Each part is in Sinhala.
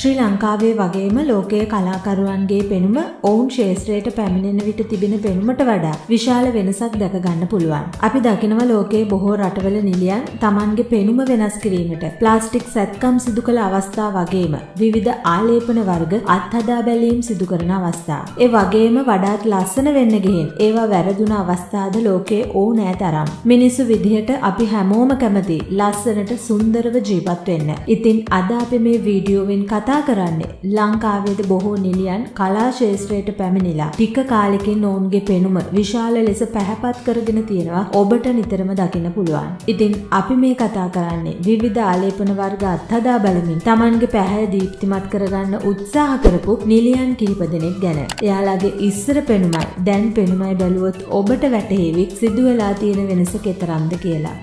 ශ්‍රී ලංකාවේ වගේම ලෝකයේ කලාකරුවන්ගේ පෙනුම ඔවුන් ශේත්‍රයට පැමිණෙන විට තිබෙන පෙනුමට වඩා විශාල වෙනසක් දැක ගන්න පුළුවන්. අපි දකිනවා ලෝකයේ බොහෝ රටවල නිලියන් Tamanගේ පෙනුම වෙනස් කිරීමට ප්ලාස්ටික් සැත්කම් සිදු කළ අවස්ථා වගේම විවිධ ආලේපන වර්ග අත්හදා බැලීම් සිදු කරන අවස්ථා. ඒ වගේම වඩාත් ලස්සන වෙන්න ගිහින් ඒවා වැරදුන අවස්ථාද ලෝකයේ ඕනෑ තරම්. මිනිස්සු විදිහට අපි හැමෝම කැමති ලස්සනට සුන්දරව ජීවත් වෙන්න. ඉතින් අද අපි මේ වීඩියෝවෙන් කතා කරන්නේ ලංකාවේද බොහෝ නිලියන් කලා ශේත්‍රයට පැමිණිලා ටික කාලෙකින් ඔවුන්ගේ පෙනුම විශාල ලෙස පැහැපත් කරගෙන තියෙනවා ඔබට නිතරම දකින්න පුළුවන්. ඉතින් අපි මේ කතා කරන්නේ විවිධ ආලේපන වර්ග අත්හදා බලමින් Tamanගේ පැහැය දීප්තිමත් කරගන්න උත්සාහ කරපු නිලියන් කිහිප දෙනෙක් ගැන. එයාලගේ ඉස්සර පෙනුමයි දැන් පෙනුමයි බැලුවොත් ඔබට වැටහෙවි සිදු වෙලා තියෙන වෙනස කෙතරම්ද කියලා.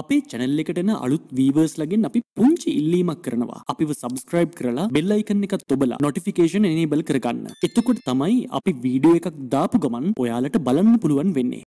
අපේ channel එකට එන අලුත් viewers ලගෙන් අපි පුංචි ඉල්ලීමක් කරනවා. අපිව subscribe කරලා bell icon එකත් ඔබලා notification enable කරගන්න. එතකොට තමයි අපි වීඩියෝ එකක් දාපු ගමන් ඔයාලට බලන්න පුළුවන් වෙන්නේ.